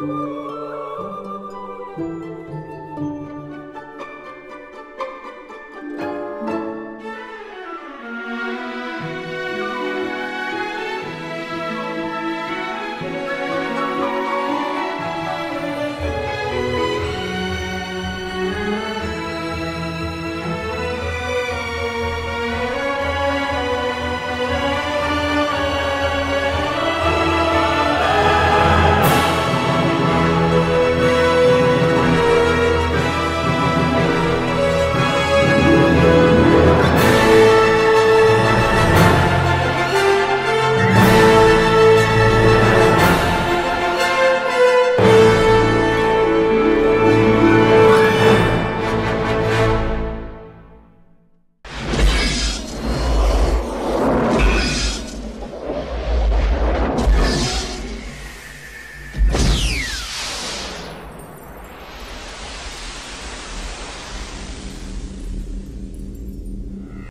Música